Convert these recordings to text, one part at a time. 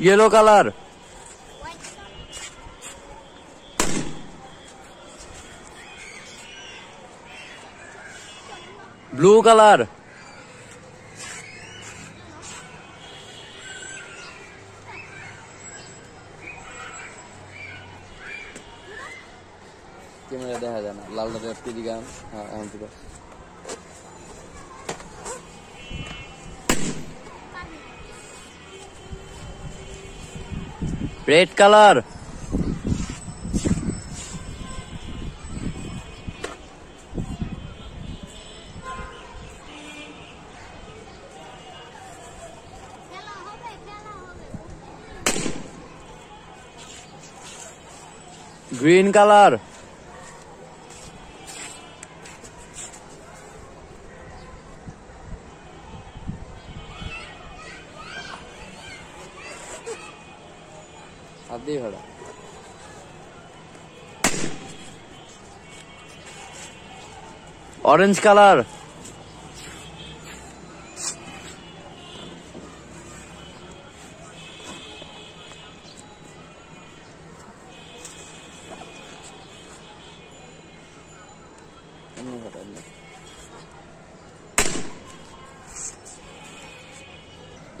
yellow color blue color camera দেখা যায় না লাল রঙের পিডি গান হ্যাঁ रेड कलर ग्रीन कलर आधे खड़ा ऑरेंज कलर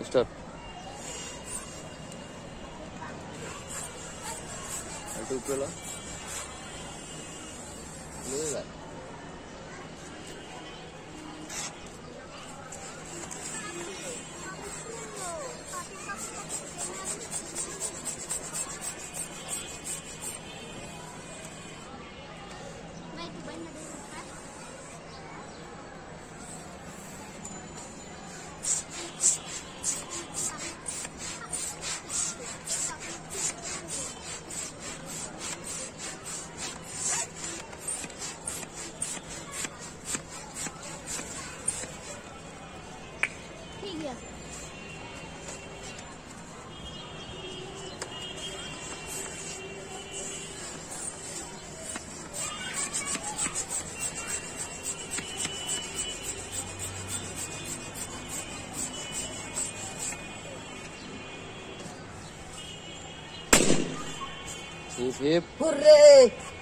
Stop. 收割了。 신기하다. 이십. 후레!